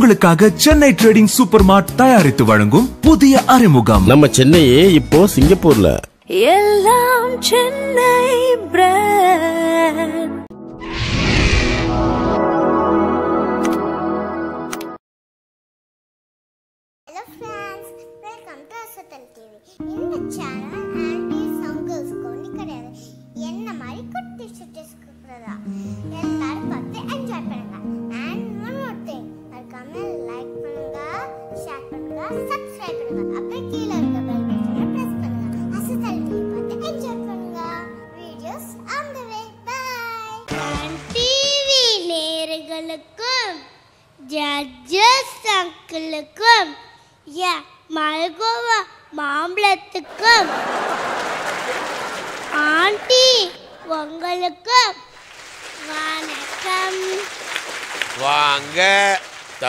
உங்களுக்காக Chennai trading super மார்ட் தயாரித்து வழங்கும் புதிய அறிமுகம். நம்ம சென்னையே இப்போ சிங்கப்பூர்ல. எல்லாம் Chennai brand hello friends welcome to Asathal TV இந்த சேனல் ஆன்டிஸ் அங்கிள்ஸ்க்கு ஒன்று கிடையாது. என்ன மாதிரி குட்டி சுட்டிஸ்க்கு எல்லாரும் பார்த்து என்ஜாய் பண்ணுங்க. அண்ட் ஒன் மோர் திங் மறக்காம லைக் பண்ணுங்க ஷேர் பண்ணுங்க சப்ஸ்கிரைப் பண்ணுங்க அப்புறம் கீழே இருக்க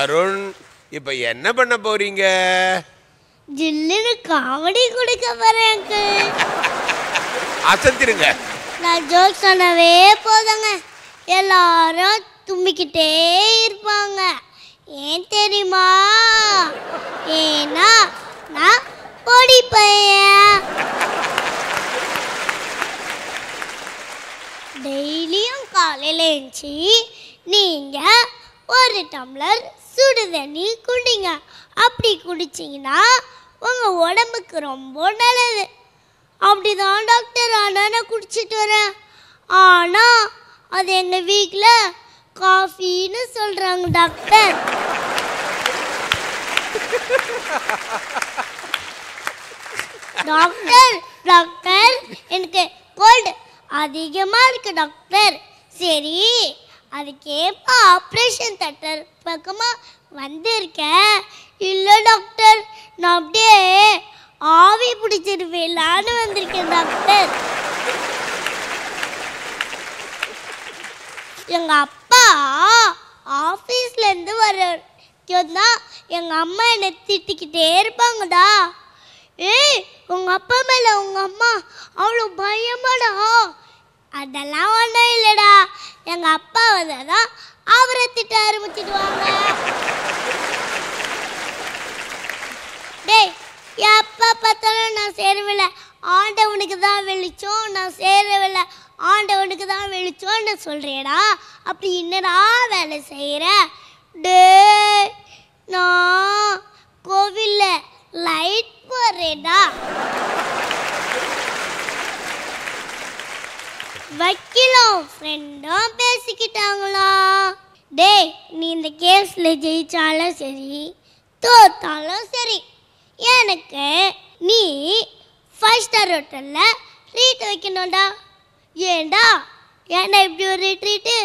தருண் இப்ப என்ன பண்ண போறீங்க? ஜில்லுன்னு காமெடி கொடுக்க போறேன். அசத்திருங்க நான் ஜோக் சொன்னவே போதுங்க. எல்லாரும் தும்பிக்கிட்டே இருப்பாங்க. ஏன் தெரியுமா? ஏன்னா நான் பொடி பையன். டெய்லியும் காலையில் எழுந்துச்சி நீங்கள் ஒரு டம்ளர் சுடு தண்ணி குடிங்க. அப்படி குடிச்சிங்கன்னா உங்கள் உடம்புக்கு ரொம்ப நல்லது. அப்படிதான் டாக்டர் ஆனால் நான் குடிச்சிட்டு வரேன். ஆனால் அது எங்கள் வீட்டில் காஃபின்னு சொல்கிறாங்க டாக்டர் டாக்டர் டாக்டர் எனக்கு கோல்டு அதிகமாக இருக்கு டாக்டர் சரி அதுக்கேற்ப ஆப்ரேஷன் தட்டர் பக்கமாக வந்திருக்கேன் இல்லை டாக்டர் நான் அப்படியே ஆவி பிடிச்சிருவேலான்னு வந்திருக்கேன் டாக்டர் எங்கள் அப்பா ஆஃபீஸ்லேருந்து வர தான் அம்மா என்னை திட்டிக்கிட்டே இருப்பாங்கடா. ஏய் உங்கள் அப்பா மேலே உங்கள் அம்மா அவ்வளோ பயமாடா. அதெல்லாம் ஒன்றும் இல்லைடா. எங்க அப்பா வந்தாதான் அவரை திட்ட ஆரம்பிச்சிடுவாங்க. டேய் எப்போ பார்த்தாலும் நான் சேரவில்லை ஆண்டவனுக்கு தான் வெளிச்சம் நான் சேரவில்லை. ஆண்டவனுக்கு தான் வெளிச்சம்னு சொல்கிறேடா அப்படி என்னடா வேலை செய்கிற டே நான் கோவிலில் லைட் போடுறேடா வக்கீலும் ஃப்ரெண்டும் பேசிக்கிட்டாங்களா? டேய் நீ இந்த கேஸில் ஜெயிச்சாலும் சரி தோத்தாலும் சரி எனக்கு நீ ஃபைவ் ஸ்டார் ஹோட்டலில் ட்ரீட் வைக்கணும்டா. ஏண்டா ஏண்டா இப்படி ஒரு ட்ரீட்டு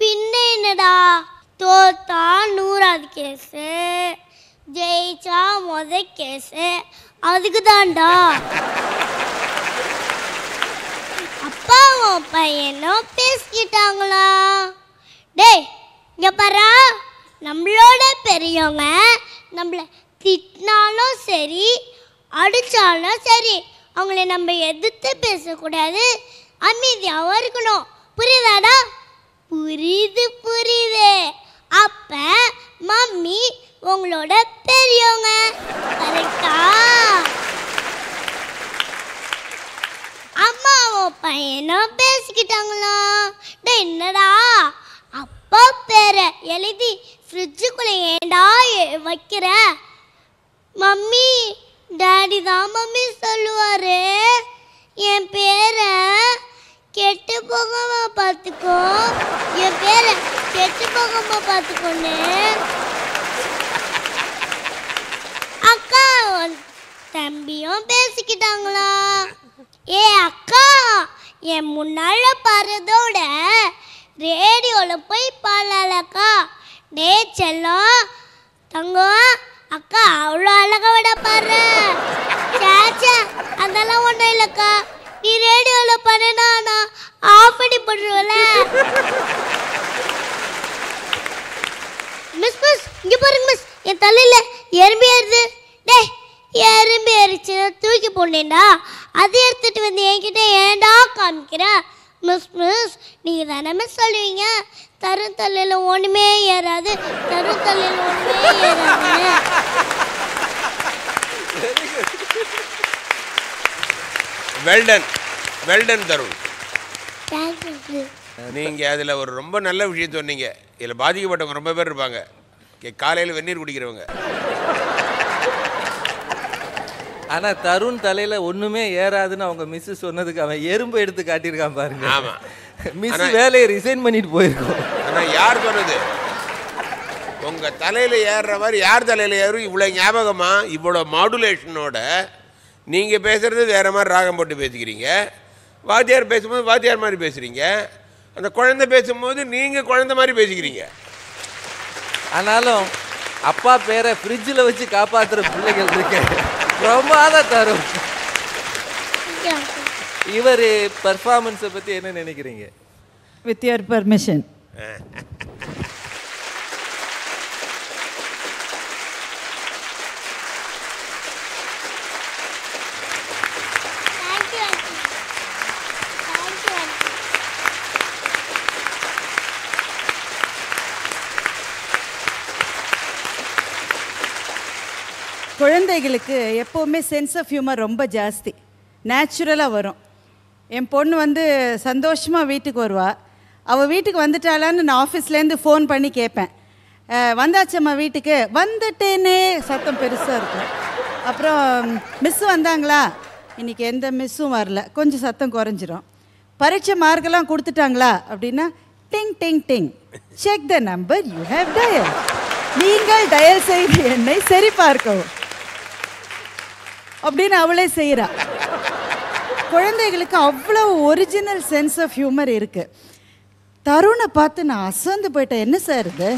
பின்ன என்னடா? தோத்தா நூறாவது கேஸு ஜெயிச்சா முத கேஸு அதுக்கு தான்டா அப்பாவும் பையனும் பேசிக்கிட்டாங்களா? டேய் இங்க பாரா. நம்மளோட பெரியவங்க நம்மள திட்டினாலும் சரி அடிச்சாலும் சரி அவங்கள நம்ம எதிர்த்து பேசக்கூடாது. அமைதியாகவும் இருக்கணும். புரியுதாடா? புரியுது புரியுது. அப்ப மம்மி உங்களோட பெரியவங்க. கரெக்டா உன் பையனும் பேசிக்கிட்டாங்களா? டே என்னடா? அப்பா பேரை எழுதி ஃப்ரிட்ஜுக்குள்ளே ஏண்டா வைக்கிற? மம்மி டாடி தான் மம்மி சொல்லுவாரு. என் பேரை கெட்டு போகாம பார்த்துக்கோ என் பேரை கெட்டு போகாம பார்த்துக்கோன்னு அக்கா தம்பியும் பேசிக்கிட்டாங்களா? ஏ அக்கா என் முன்னால பாடுறதோட ரேடியோவில் போய் பாடலக்கா டே செல்லம் தங்கம் அக்கா அவ்வளோ அழகா விட பாரு சேச்சே அதெல்லாம் ஒன்றும் இல்லைக்கா. நீ ரேடியோவில் பாடுனா நான் ஆஃப் பண்ணி போட்டுருவல மிஸ் மிஸ் இங்கே பாருங்க மிஸ். என் தலையில் எறும்பி ஏறுது. டேய் எறும்பு ஏறிச்சு தூக்கி போனேன்டா. அதை எடுத்துட்டு வந்து என்கிட்ட ஏன்டா காமிக்கிற? மிஸ் மிஸ் நீங்க தானே சொல்லுவீங்க? தரும் தலையில் ஒன்றுமே ஏறாது. தரும் தலையில் ஒன்றுமே ஏறாது வெல்டன் வெல்டன் தருண் தேங்க்யூ நீங்க அதுல ஒரு ரொம்ப நல்ல விஷயம் சொன்னீங்க. இதுல பாதிக்கப்பட்டவங்க ரொம்ப பேர் இருப்பாங்க. காலையில வெந்நீர் குடிக்கிறவங்க. ஆனா தருண் தலையில ஒண்ணுமே ஏறாதுன்னு அவங்க மிஸ் சொன்னதுக்கு அவன் எறும்பு எடுத்து காட்டியிருக்கான் பாருங்க. ஆமா. மிஸ் வேலையை ரிசைன் பண்ணிட்டு போயிருக்கோம். ஆனா யார் சொன்னது? உங்க தலையில ஏறுற மாதிரி யார் தலையில ஏறும்? இவ்வளவு ஞாபகமா? இவ்வளவு மாடுலேஷனோட நீங்க பேசுறது வேற மாதிரி ராகம் போட்டு பேசிக்கிறீங்க. வாத்தியார் பேசும்போது வாத்தியார் மாதிரி பேசுறீங்க. அந்த குழந்தை பேசும்போது நீங்க குழந்தை மாதிரி பேசிக்கிறீங்க. ஆனாலும் அப்பா பேரை ஃப்ரிட்ஜில் வச்சு காப்பாத்துற பிள்ளைகள் இருக்கு பிரமாத தரும். இவர் பர்ஃபார்மன்ஸை பத்தி என்ன நினைக்கிறீங்க? With your permission. Thank you aunty thank you aunty குழந்தைகளுக்கு எப்போவுமே சென்ஸ் ஆஃப் ஹியூமர் ரொம்ப ஜாஸ்தி. நேச்சுரலாக வரும். என் பொண்ணு வந்து சந்தோஷமாக வீட்டுக்கு வருவாள் அவள் வீட்டுக்கு வந்துட்டாளான்னு நான் ஆஃபீஸ்லேருந்து ஃபோன் பண்ணி கேட்பேன் வந்தாச்சம்மா வீட்டுக்கு? வந்துட்டேனே. சத்தம் பெருசாக இருக்கும். அப்புறம் மிஸ் வந்தாங்களா? இன்றைக்கி எந்த மிஸ்ஸும் வரல. கொஞ்சம் சத்தம் குறைஞ்சிரும். பரீட்சை மார்க்கெல்லாம் கொடுத்துட்டாங்களா? அப்படின்னா ding ding ding. Check the number you have dial நீங்கள் டயல் செய்து எண்ணை சரி பார்க்கவும் அப்படின்னு அவளே செய்கிறா குழந்தைகளுக்கு அவ்வளோ ஒரிஜினல் சென்ஸ் ஆஃப் ஹியூமர் இருக்கு. தருணை பார்த்து நான் அசந்து போயிட்டேன். என்ன சார் இது?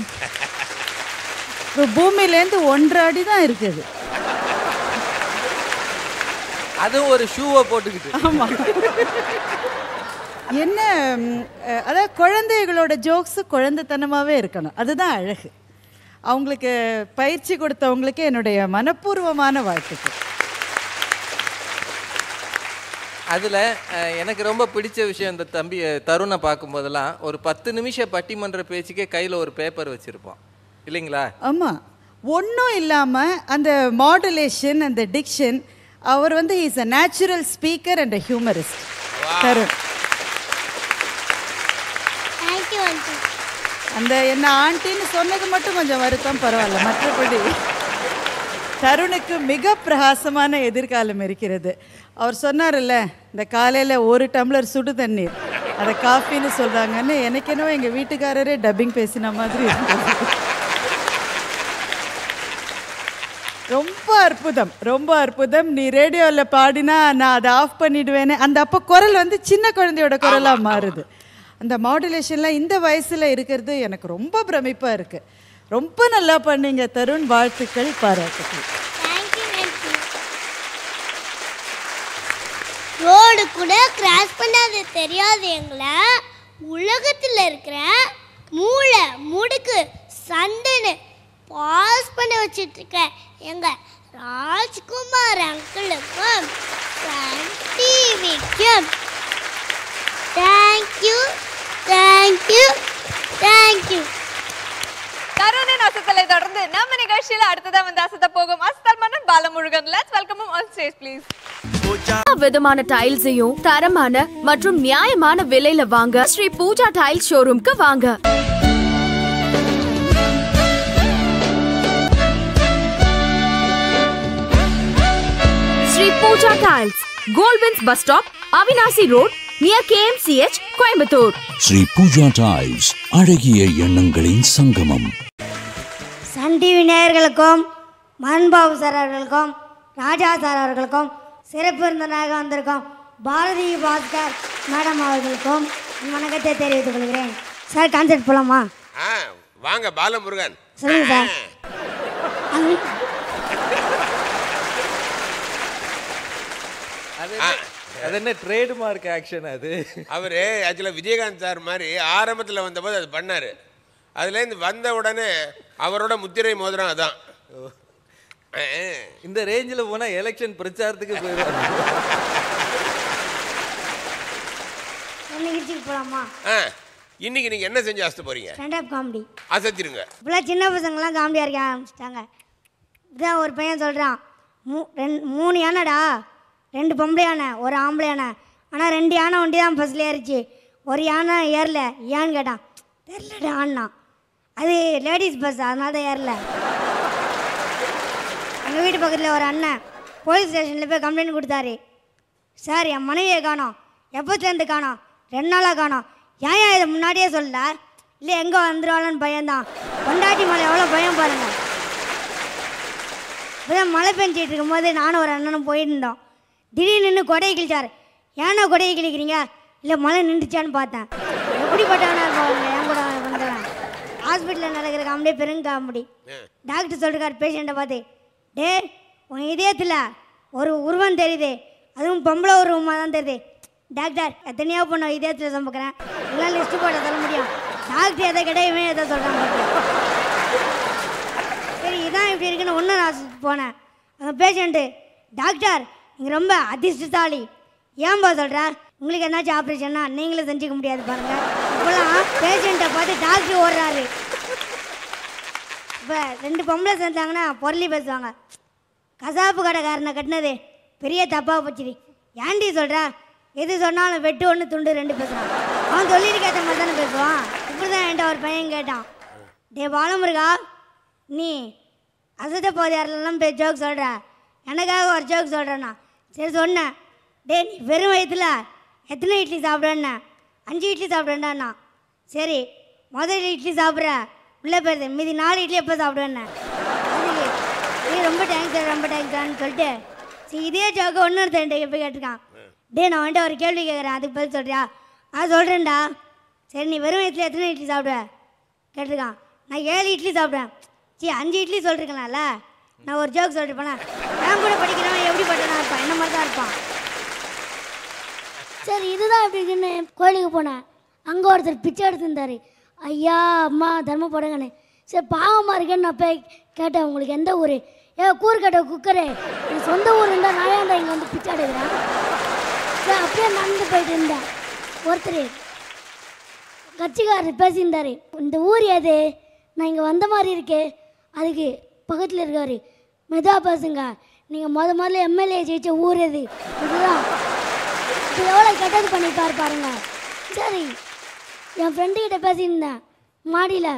இப்போ பூமியிலேருந்து ஒன்றரை அடி தான் இருக்குது அதுவும் ஒரு ஷூவை போட்டுக்கிட்டு. ஆமாம் என்ன அதாவது குழந்தைகளோட ஜோக்ஸ் குழந்தைத்தனமாகவே இருக்கணும். அதுதான் அழகு. அவங்களுக்கு பயிற்சி கொடுத்தவங்களுக்கு என்னுடைய மனப்பூர்வமான வாழ்த்துக்கள். அதில் எனக்கு ரொம்ப பிடிச்ச விஷயம் இந்த தம்பி தருணை பார்க்கும்போதெல்லாம் ஒரு பத்து நிமிஷம் பட்டிமன்ற பேச்சுக்கே கையில் ஒரு பேப்பர் வச்சுருப்போம் இல்லைங்களா? ஆமாம் ஒன்றும் இல்லாமல் அந்த மாடுலேஷன் அந்த டிக்ஷன் அவர் வந்து is a natural speaker and a humorist Tarun அந்த என்ன ஆண்டின்னு சொன்னது மட்டும் கொஞ்சம் வருத்தம் பரவாயில்ல மற்றபடி தருணுக்கு மிக பிரகாசமான எதிர்காலம் இருக்கிறது. அவர் சொன்னார்ல இந்த காலையில் ஒரு டம்ளர் சுடு தண்ணீர். அதை காஃபின்னு சொல்கிறாங்கன்னு எனக்கு என்னவோ எங்கள் வீட்டுக்காரரே டப்பிங் பேசின மாதிரி ரொம்ப அற்புதம் ரொம்ப அற்புதம். நீ ரேடியோவில் பாடினா நான் அதை ஆஃப் பண்ணிடுவேனே அந்த அப்போ குரல் வந்து சின்ன குழந்தையோட குரலாக மாறுது. அந்த மாடுலேஷன்லாம் இந்த வயசில் இருக்கிறது எனக்கு ரொம்ப பிரமிப்பாக இருக்குது ரொம்ப நல்லா பண்ணீங்க தருண். வாழ்த்துக்கள் பாராட்டுக்கள் தேங்க்யூ ஆண்டி ரோடு கூட கிராஸ் பண்ணாது. தெரியாது எங்களை. உலகத்தில் இருக்கிற மூளை முடுக்கு சண்டைன்னு பாஸ் பண்ண வச்சிட்டு எங்கள் ராஜ்குமார் அங்கிளுக்கும் Sun டிவிக்கும் thank you thank you thank you தருணின் அசத்தலை தொடர்ந்து நம்ம நிகழ்ச்சியில் அடுத்ததான் வந்து அசத்த போகும் அசத்தல் மன்னன் Balamurugan. Let's welcome on stage please விதமான டைல்ஸையும் தரமான மற்றும் நியாயமான விலையில வாங்க ஸ்ரீ பூஜா டைல் ஷோரூம்க்கு வாங்க. Sri Pooja tiles கோல்வின்ஸ் bus stop Avinashi road near KMCH Coimbatore. Sri Pooja tiles அழகிய எண்ணங்களின் சங்கமம். சன் டிவி நேயர்களுக்கும் மன்பாபு சார் அவர்களுக்கும் ராஜா சார் அவர்களுக்கும் சிறப்பு விருந்தினராக வந்திருக்கும் பாரதி பாஸ்கர். மேடம் அவர்களுக்கும் வணக்கத்தை தெரிவித்துக் கொள்கிறேன். சார் கான்செர்ட் போலாமா? ஆ வாங்க பாலமுருகன். சொல்லுங்க சார். அது என்ன- அது என்ன ட்ரேட்மார்க் ஆக்ஷன் அது? அவர் ஆக்சுவலாக விஜயகாந்த் சார் மாதிரி ஆரம்பத்தில் வந்தபோது அது பண்ணார். அதுலேருந்து வந்த உடனே அவரோட முத்திரை மோதிரம் அதான். இந்த ரேஞ்சில் போனா எலெக்ஷன் பிரச்சாரத்துக்கு நிகழ்ச்சிக்கு போலாமா? இன்னைக்கு நீங்க என்ன செஞ்சு அசத்த போறீங்க? ஸ்டாண்டப் காமெடி அசத்திருங்க இப்போலாம் சின்ன பசங்களாம் காமெடியாக இருக்க ஆரம்பிச்சிட்டாங்க. இதான் ஒரு பையன் சொல்கிறான் மூ ரெண்டு மூணு யானைடா ரெண்டு பொம்பளை யானை ஒரு ஆம்பளை யானை. ஆனால் ரெண்டு யானை ஒண்டி தான் பஸ்ஸில் ஏறிச்சு. ஒரு யானை ஏறல ஏன்னு கேட்டான் தெரிலடா ஆனா அது லேடிஸ் பஸ் அதனால தான் ஏறல. எங்கள் வீட்டு பக்கத்தில் ஒரு அண்ணன் போலீஸ் ஸ்டேஷனில் போய் கம்ப்ளைண்ட் கொடுத்தாரு. சார் என் மனைவியை காணோம். எப்போத்துலேருந்து காணோம்? ரெண்டு நாளாக காணோம். ஏன் ஏன் இதை முன்னாடியே சொல்லல? இல்லை எங்கே வந்துடுவாளன்னு பயம்தான். பொண்டாட்டி மலை எவ்வளோ பயம் பாருங்க. இப்போதான் மழை பெஞ்சிட்டு இருக்கும்போது நானும் ஒரு அண்ணனும் போயிட்டு இருந்தோம் திடீர்னு நின்று கொடையை கிழிச்சார். ஏன்னா கொடையை கிழிக்கிறீங்க? இல்லை மழை நின்றுச்சான்னு பார்த்தேன். எப்படிப்பட்டவனா இருப்பாங்க என் கூட வந்தவன். ஹாஸ்பிட்டலில் நடக்கிற காமெடியே பெரும் காமெடி டாக்டர் சொல்லிருக்கார் பேஷண்ட்டை பார்த்து டே உன் இதயத்தில் ஒரு உருவம் தெரியுது. அதுவும் பொம்பளை உருவமாக தான் தெரியுது. டாக்டர் எத்தனையோ பொண்ணு இதயத்தில் சமைக்கிறேன் எல்லாம் லிஸ்ட்டு போட சொல்ல முடியும். டாக்டர் எதை கேட்டால் இவன் எதை சொல்கிறான் சரி இதான் இப்படி இருக்குன்னு ஒன்று நான் போனேன். அந்த பேஷண்ட்டு டாக்டர் நீங்கள் ரொம்ப அதிர்ஷ்டசாலி. ஏன்பா சொல்கிற உங்களுக்கு என்னாச்சும் ஆப்ரேஷன்னா நீங்களும் செஞ்சுக்க முடியாது பாருங்கள் இப்போலாம் பேஷண்ட்டை பார்த்து டாக்டர் ஓடுறாரு. இப்போ ரெண்டு பொம்பளை சேர்ந்தாங்கன்னா பொருளி பேசுவாங்க. கசாப்பு கடைக்காரனை கட்டினது பெரிய தப்பாக போச்சுடி ஏன்டி சொல்கிற எது சொன்னாலும் வெட்டு ஒன்று துண்டு ரெண்டு பேசுகிறான் அவன் சொல்லிட்டு கேட்ட மாதிரி தானே பேசுவான். இப்படி தான் என்கிட்ட ஒரு பையன் கேட்டான். டே பாலமுருகா நீ அசத்த போதையாரெல்லாம் போய் ஜோக் சொல்கிற எனக்காக ஒரு ஜோக் சொல்கிறேண்ணா சரி சொன்னேன். டே நீ வெறும் வயிற்றுல எத்தனை இட்லி சாப்பிடுவேண்ணா அஞ்சு இட்லி சாப்பிட்றேன்டாண்ணா சரி முதல் இட்லி சாப்பிட்ற. உள்ளே போயிருது மீதி நாலு இட்லி எப்போ சாப்பிடுவேன்னு. நீ ரொம்ப தேங்க்ஸ் ரொம்ப தேங்க்ஸ்டான்னு சொல்லிட்டு சரி இதே ஜோக்க ஒன்று எப்போ கேட்டிருக்கான். டே நான் வந்துட்டு ஒரு கேள்வி கேட்குறேன் அதுக்கு பதில் சொல்கிறியா ஆ சொல்கிறேன்டா சரி நீ வெறும் இட்லி எத்தனை இட்லி சாப்பிடுவ? கேட்டிருக்கான். நான் ஏழு இட்லி சாப்பிடுவேன் சரி அஞ்சு இட்லி சொல்லிருக்கலாம்ல நான் ஒரு ஜோக் சொல்லிருப்பேனா என் கூட படிக்கிறவன் எப்படி பட்டனா இருப்பான். என்ன மாதிரி தான் இருப்பான்? சரி இதுதான் எப்படி இருக்குன்னு கோயிலுக்கு போனேன். அங்கே ஒருத்தர் பிச்சை எடுத்துருந்தாரு. ஐயா அம்மா தர்ம போடுங்கண்ணே சரி பாவமாக இருக்கேன்னு நான் போய் கேட்டேன். உங்களுக்கு எந்த ஊர்? ஏ கூறுக்கட்ட குக்கரே. என் சொந்த ஊர் இருந்தால் நான் இங்கே வந்து பிச்சை எடுக்கிறேன்? சரி அப்படியே நடந்து போயிட்டு இருந்தேன். ஒருத்தர் கட்சிக்காரர் பேசியிருந்தார். இந்த ஊர் எது? நான் இங்கே வந்த மாதிரி இருக்கே. அதுக்கு பக்கத்தில் இருக்கார். மெதுவாக பேசுங்க. நீங்கள் முத முதல்ல எம்எல்ஏ ஜெயிச்ச ஊர் எது? இதுதான். இது எவ்வளோ கெட்டது பண்ணியிருக்காரு பாருங்க. சரி. என் ஃப்ரெண்டுக்கிட்ட பேசியிருந்தேன். மாடியில்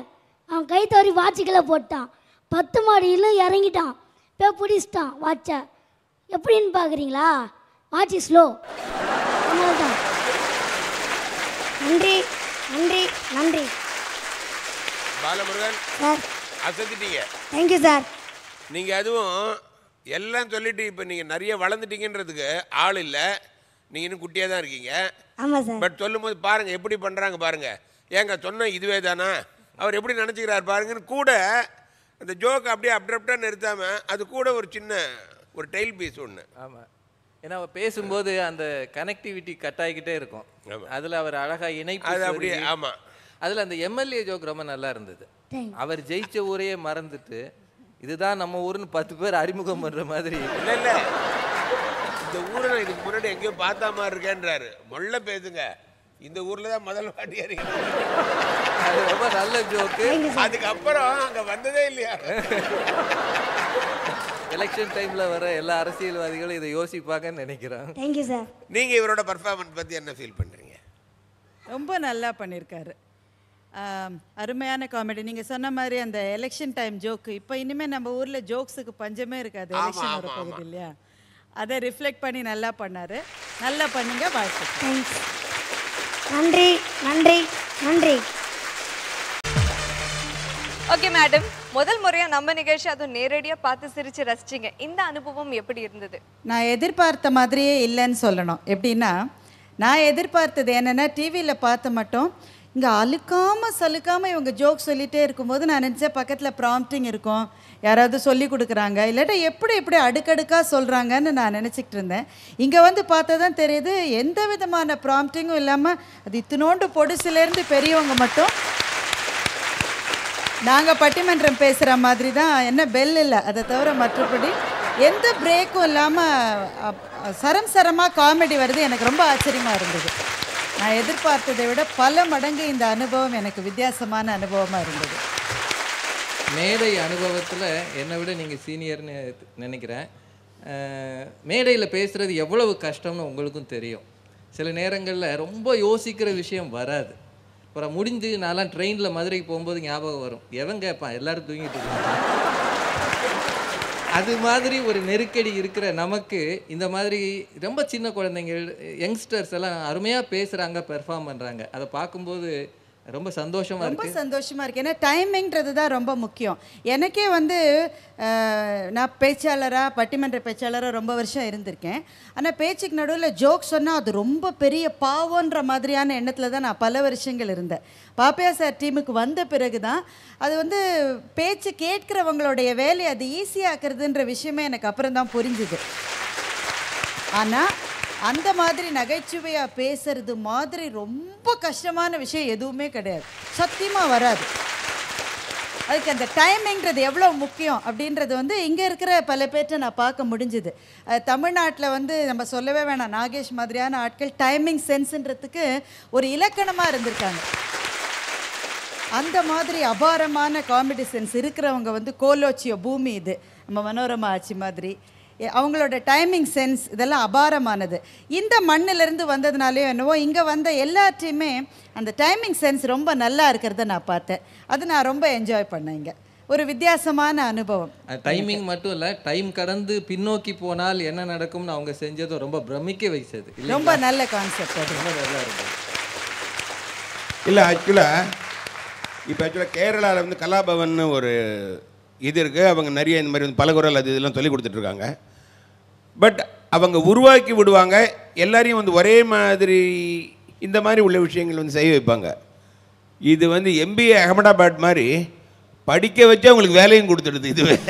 அவன் கை தவறி வாட்சுக்களை போட்டான். பத்து மாடியிலும் இறங்கிட்டான். போய் பிடிச்சிட்டான் வாட்சை. எப்படின்னு பார்க்குறீங்களா வாட்ச் ஸ்லோ அதனால தான் நன்றி நன்றி நன்றி. பாலமுருகன் சார். அசத்திட்டீங்க. தேங்க்யூ சார் நீங்க அதுவும் எல்லாம் சொல்லிட்டு இப்போ நீங்க நிறைய வளர்ந்துட்டீங்கன்றதுக்கு ஆள் இல்லை. நீங்க இன்னும் குட்டியாக தான் இருக்கீங்க. ஆமாம் சார். பட் சொல்லும்போது பாருங்க எப்படி பண்றாங்க பாருங்க. ஏங்க சொன்ன இதுவே தானா? அவர் எப்படி நினச்சிக்கிறார் பாருங்கன்னு கூட அந்த ஜோக் அப்படியே அப்டப்டாக நிறுத்தாம அது கூட ஒரு சின்ன ஒரு டெய்ல் பீஸ் ஒன்று ஆமாம் ஏன்னா அவர் பேசும்போது அந்த கனெக்டிவிட்டி கட் ஆகிக்கிட்டே இருக்கும். அதில் அவர் அழகா இணைப்பு அது அப்படியே, சொருகி- ஆமா. அதுல அந்த எம்எல்ஏ ஜோக் ரொம்ப நல்லா இருந்தது. Thanks. அவர் ஜெயிச்ச ஊரையே மறந்துட்டு இதுதான் நம்ம ஊருன்னு பத்து பேர் அறிமுகம் பண்ற மாதிரி. இல்லை இல்லை. இந்த ஊரை நான் இதுக்கு முன்னாடி எங்கேயோ பார்த்தா மாதிரி இருக்கேன்றாரு. மொள்ள பேசுங்க. இந்த ஊர்ல தான் முதல் வாட்டியா அது ரொம்ப நல்ல ஜோக்கு அதுக்கப்புறம் அங்க வந்ததே இல்லையா? எலெக்ஷன் டைம்ல வர எல்லா அரசியல்வாதிகளும் இதை யோசிப்பாங்கன்னு நினைக்கிறேன். தேங்க்யூ சார் நீங்க இவரோட பர்ஃபார்மன்ஸ் பத்தி என்ன ஃபீல் பண்றீங்க? ரொம்ப நல்லா பண்ணியிருக்காரு அருமையான காமெடி நீங்கள் சொன்ன மாதிரி அந்த எலெக்ஷன் டைம் ஜோக்கு இப்போ இனிமேல் நம்ம ஊரில் ஜோக்ஸுக்கு பஞ்சமே இருக்காது. எலெக்ஷன் ஆமா, வரப்போகுது ஆமா. இல்லையா? அதை ரிஃப்ளெக்ட் பண்ணி நல்லா பண்ணாரு. நல்லா பண்ணுங்க வாழ்த்து தேங்க்ஸ் நன்றி நன்றி நன்றி. ஓகே மேடம் முதல் முறையா நம்ம நிகழ்ச்சி அதுவும் நேரடியா பார்த்து சிரிச்சு ரசிச்சீங்க. இந்த அனுபவம் எப்படி இருந்தது? நான் எதிர்பார்த்த மாதிரியே இல்லைன்னு சொல்லணும். எப்படின்னா நான் எதிர்பார்த்தது என்னென்னா டிவியில் பார்த்து மட்டும் இங்கே அழுக்காமல் சலுக்காமல் இவங்க ஜோக் சொல்லிகிட்டே இருக்கும்போது நான் நினச்சேன் பக்கத்தில் ப்ராம்ப்டிங் இருக்கும். யாராவது சொல்லி கொடுக்குறாங்க. இல்லாட்டா எப்படி எப்படி அடுக்கடுக்காக சொல்கிறாங்கன்னு நான் நினச்சிக்கிட்டு இருந்தேன். இங்கே வந்து பார்த்தா தான் தெரியுது எந்த விதமான ப்ராம்ப்டிங்கும் இல்லாமல் அது இத்தினோண்டு பொடுசுலேருந்து பெரியவங்க மட்டும் நாங்கள் பட்டிமன்றம் பேசுகிற மாதிரி தான் என்ன பெல் இல்லை. அதை தவிர மற்றபடி எந்த பிரேக்கும் இல்லாமல் சரம் சரமாக காமெடி வருது. எனக்கு ரொம்ப ஆச்சரியமாக இருந்தது. நான் எதிர்பார்த்ததை விட பல மடங்கு இந்த அனுபவம் எனக்கு வித்தியாசமான அனுபவமாக இருந்தது. மேடை அனுபவத்தில் என்னை விட நீங்கள் சீனியர்னு நினைக்கிறேன். மேடையில் பேசுகிறது எவ்வளவு கஷ்டம்னு உங்களுக்கும் தெரியும். சில நேரங்களில் ரொம்ப யோசிக்கிற விஷயம் வராது. அப்புறம் முடிஞ்சு நான்லாம் ட்ரெயினில் மதுரைக்கு போகும்போது ஞாபகம் வரும். எவன் கேட்பான் எல்லோரும் தூங்கிட்டு இருக்காங்க. அது மாதிரி ஒரு நெருக்கடி இருக்கிற நமக்கு இந்த மாதிரி ரொம்ப சின்ன குழந்தைங்க யங்ஸ்டர்ஸ் எல்லாம் அருமையாக பேசுகிறாங்க பெர்ஃபார்ம் பண்ணுறாங்க அதை பார்க்கும்போது ரொம்ப சந்தோஷமாக ரொம்ப இருக்குது சந்தோஷமா இருக்கு. ஏன்னா டைமிங்கிறது தான் ரொம்ப முக்கியம். எனக்கே வந்து நான் பேச்சாளராக பட்டிமன்ற பேச்சாளராக ரொம்ப வருஷம் இருந்திருக்கேன். ஆனால் பேச்சுக்கு நடுவில் ஜோக் சொன்னால் அது ரொம்ப பெரிய பாவன்ற மாதிரியான எண்ணத்தில் தான் நான் பல வருஷங்கள் இருந்தேன். பாப்பையா சார் டீமுக்கு வந்த பிறகு தான் அது வந்து பேச்சு கேட்குறவங்களுடைய வேலையை அது ஈஸியாக்குறதுன்ற விஷயமே எனக்கு அப்புறம் தான் புரிஞ்சுது. ஆனால் அந்த மாதிரி நகைச்சுவையாக பேசுறது மாதிரி ரொம்ப கஷ்டமான விஷயம் எதுவுமே கிடையாது. சத்தியமாக வராது. அதுக்கு அந்த டைமிங்கிறது எவ்வளோ முக்கியம் அப்படின்றது வந்து இங்கே இருக்கிற பல பேர்ட்ட நான் பார்க்க முடிஞ்சுது. தமிழ்நாட்டில் வந்து நம்ம சொல்லவே வேணாம். நாகேஷ் மாதிரியான ஆட்கள் டைமிங் சென்ஸ்ன்றதுக்கு ஒரு இலக்கணமாக இருந்திருக்காங்க. அந்த மாதிரி அபாரமான காமெடி சென்ஸ் இருக்கிறவங்க வந்து கோலோச்சியோ பூமி இது. நம்ம மனோரமா ஆட்சி மாதிரி. அவங்களோட டைமிங் சென்ஸ் இதெல்லாம் அபாரமானது. இந்த மண்ணிலிருந்து வந்ததுனாலேயோ என்னவோ இங்கே வந்த எல்லாத்தையுமே அந்த டைமிங் சென்ஸ் ரொம்ப நல்லா இருக்கிறத நான் பார்த்தேன். அது நான் ரொம்ப என்ஜாய் பண்ணேன் இங்கே. ஒரு வித்தியாசமான அனுபவம். டைமிங் மட்டும் இல்லை டைம் கடந்து பின்னோக்கி போனால் என்ன நடக்கும்னு அவங்க செஞ்சதும் ரொம்ப பிரமிக்க வைச்சது? ரொம்ப நல்ல கான்செப்ட் அது. ரொம்ப நல்லா இருக்கு இல்லை ஆக்சுவலாக இப்போ ஆக்சுவலாக கேரளாவில் வந்து கலாபவன் ஒரு இது இருக்குது அவங்க நிறைய இந்த மாதிரி வந்து பலகுரல் அது இதெல்லாம் சொல்லி கொடுத்துட்ருக்காங்க. பட் அவங்க உருவாக்கி விடுவாங்க எல்லாரையும் வந்து ஒரே மாதிரி இந்த மாதிரி உள்ள விஷயங்கள் வந்து செய்ய வைப்பாங்க. இது வந்து எம்பிஏ அகமதாபாத் மாதிரி படிக்க வச்சு அவங்களுக்கு வேலையும் கொடுத்துடுது இதுவே.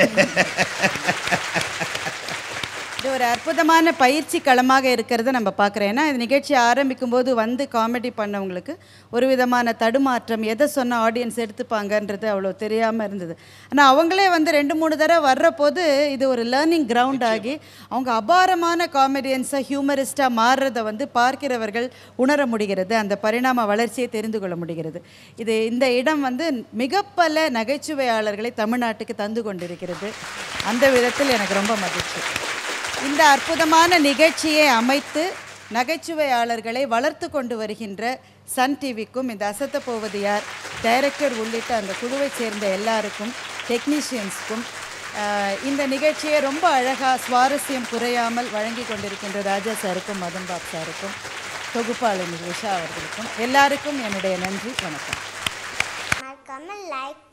இது ஒரு அற்புதமான பயிற்சி களமாக இருக்கிறத நம்ம பார்க்குறோம். ஏன்னா இந்த நிகழ்ச்சி ஆரம்பிக்கும் போது வந்து காமெடி பண்ணவங்களுக்கு ஒரு விதமான தடுமாற்றம் எதை சொன்ன ஆடியன்ஸ் எடுத்துப்பாங்கன்றது அவ்வளோ தெரியாமல் இருந்தது. ஆனால் அவங்களே வந்து ரெண்டு மூணு தடவை வர்ற போது இது ஒரு லேர்னிங் கிரவுண்ட் ஆகி அவங்க அபாரமான காமெடியன்ஸாக ஹியூமரிஸ்டாக மாறுறதை வந்து பார்க்கிறவர்கள் உணர முடிகிறது. அந்த பரிணாம வளர்ச்சியை தெரிந்து கொள்ள முடிகிறது. இது இந்த இடம் வந்து மிக பல நகைச்சுவையாளர்களை தமிழ்நாட்டுக்கு தந்து கொண்டிருக்கிறது. அந்த விதத்தில் எனக்கு ரொம்ப மகிழ்ச்சி. இந்த அற்புதமான நிகழ்ச்சியை அமைத்து நகைச்சுவையாளர்களை வளர்த்து கொண்டு வருகின்ற சன் டிவிக்கும் இந்த அசத்த போவது யார் டைரக்டர் உள்ளிட்ட அந்த குழுவை சேர்ந்த எல்லாருக்கும் டெக்னீஷியன்ஸ்க்கும் இந்த நிகழ்ச்சியை ரொம்ப அழகாக சுவாரஸ்யம் குறையாமல் வழங்கி கொண்டிருக்கின்ற ராஜா சாருக்கும் மதன் பாப் சாருக்கும் தொகுப்பாளர் உஷா அவர்களுக்கும் எல்லாருக்கும் என்னுடைய நன்றி வணக்கம். மறக்காம லைக்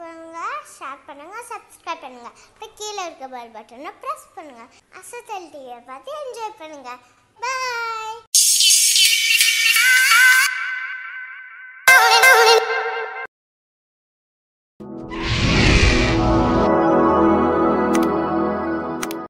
ஷேர் பண்ணுங்க சப்ஸ்கிரைப் பண்ணுங்க. இப்போ கீழே இருக்க பெல் பட்டனை ப்ரெஸ் பண்ணுங்கள் அசத்தல் டிவியை பார்த்து என்ஜாய் பண்ணுங்க. பாய்